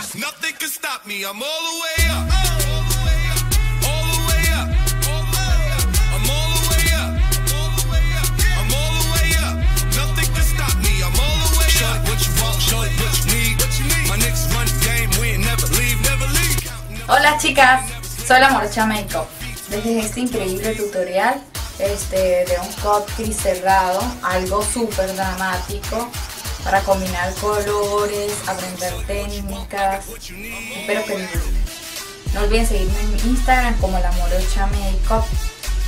Nothing can stop me. I'm all the way up. All the way up. I'm all the way up. I'm all the way up. Nothing can stop me. I'm all the way up. Show it what you want, show it what you need. What you need. My niggas run the game. We ain't never leave, never leave. Hola chicas, soy la Morocha Makeup. Desde este increíble tutorial este, de un cut gris cerrado, algo súper dramático para combinar colores, aprender técnicas. Espero que. No olviden seguirme en mi Instagram como la Morocha Makeup.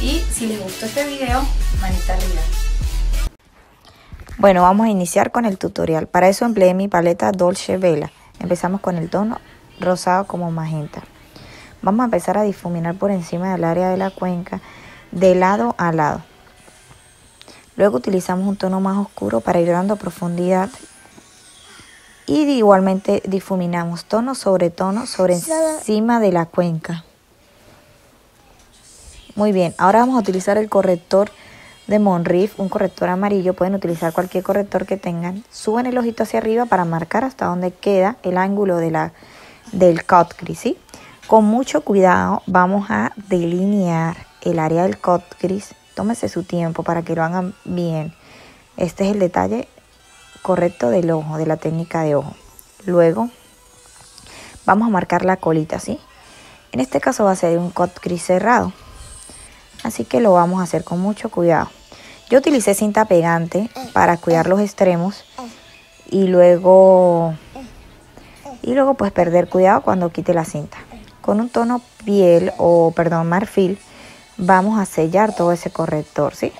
Y si les gustó este video, manita arriba. Bueno, vamos a iniciar con el tutorial. Para eso empleé mi paleta Dolce Vela. Empezamos con el tono rosado como magenta. Vamos a empezar a difuminar por encima del área de la cuenca de lado a lado. Luego utilizamos un tono más oscuro para ir dando profundidad y igualmente difuminamos tono sobre tono sobre encima de la cuenca. Muy bien, ahora vamos a utilizar el corrector de Monriff, un corrector amarillo. Pueden utilizar cualquier corrector que tengan. Suben el ojito hacia arriba para marcar hasta donde queda el ángulo de la, del cut crease. Con mucho cuidado vamos a delinear el área del cut gris. Tómese su tiempo para que lo hagan bien. Este es el detalle correcto del ojo, de la técnica de ojo. Luego vamos a marcar la colita, ¿sí? En este caso va a ser un cut gris cerrado. Así que lo vamos a hacer con mucho cuidado. Yo utilicé cinta pegante para cuidar los extremos y luego y luego pues perder cuidado cuando quite la cinta. Con un tono piel o perdón, marfil vamos a sellar todo ese corrector, ¿sí?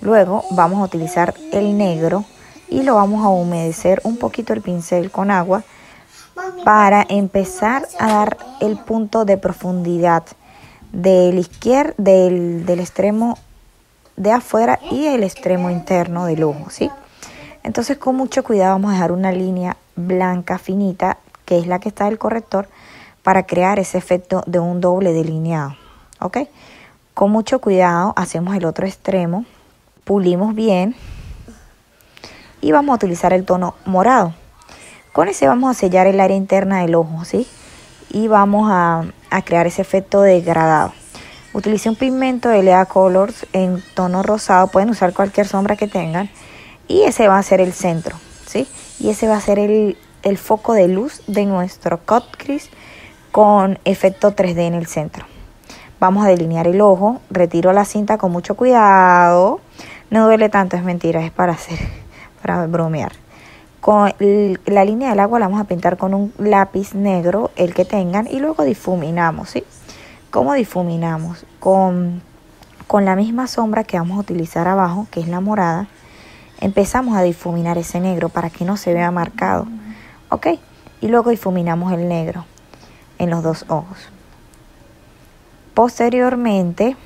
Luego vamos a utilizar el negro y lo vamos a humedecer un poquito el pincel con agua para empezar a dar el punto de profundidad del izquierdo, del, del extremo de afuera y el extremo interno del ojo, ¿sí? Entonces con mucho cuidado vamos a dejar una línea blanca finita, que es la que está del corrector, para crear ese efecto de un doble delineado. ¿Ok? Con mucho cuidado hacemos el otro extremo, pulimos bien y vamos a utilizar el tono morado. Con ese vamos a sellar el área interna del ojo, ¿sí? Y vamos a, crear ese efecto degradado. Utilicé un pigmento de Lea Colors en tono rosado, pueden usar cualquier sombra que tengan. Y ese va a ser el centro, ¿sí? Y ese va a ser el, el foco de luz de nuestro cut crease con efecto 3D en el centro. Vamos a delinear el ojo, retiro la cinta con mucho cuidado. No duele tanto, es mentira, es para hacer, para bromear. Con la línea del agua la vamos a pintar con un lápiz negro, el que tengan, y luego difuminamos, ¿sí? ¿Cómo difuminamos? Con, con la misma sombra que vamos a utilizar abajo, que es la morada, empezamos a difuminar ese negro para que no se vea marcado, ¿ok? Y luego difuminamos el negro en los dos ojos. Posteriormente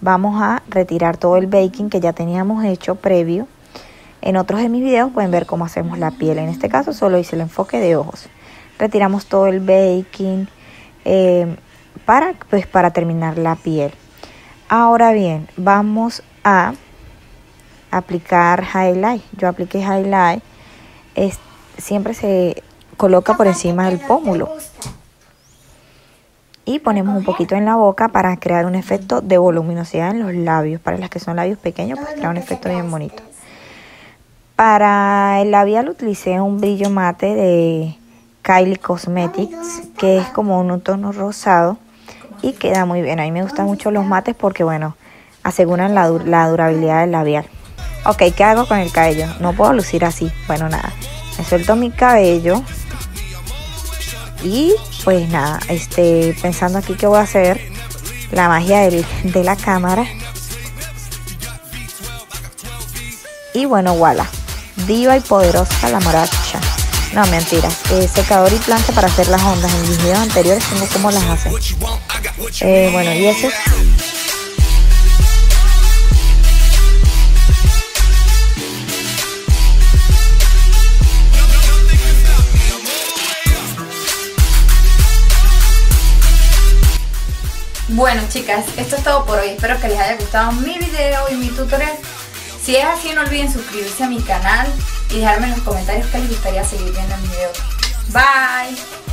vamos a retirar todo el baking que ya teníamos hecho previo. En otros de mis videos pueden ver cómo hacemos la piel. En este caso solo hice el enfoque de ojos. Retiramos todo el baking eh, para, pues, para terminar la piel. Ahora bien, vamos a aplicar highlight. Yo apliqué highlight. Es, siempre se coloca por encima del pómulo y ponemos un poquito en la boca para crear un efecto de voluminosidad en los labios. Para las que son labios pequeños, pues crea un efecto bien bonito. Para el labial utilicé un brillo mate de Kylie Cosmetics, que es como un tono rosado y queda muy bien. A mí me gustan mucho los mates porque, bueno, aseguran la, la durabilidad del labial. Ok, ¿qué hago con el cabello? No puedo lucir así. Bueno, nada. Me suelto mi cabello y pues nada, este, pensando aquí que voy a hacer la magia de la cámara. Y bueno, voilà. Diva y poderosa la moracha. No, mentira. Eh, secador y plancha para hacer las ondas. En mis videos anteriores tengo cómo las hacen. Eh, bueno, y ese Bueno chicas, esto es todo por hoy. Espero que les haya gustado mi video y mi tutorial. Si es así, no olviden suscribirse a mi canal y dejarme en los comentarios que les gustaría seguir viendo mis videos. Bye.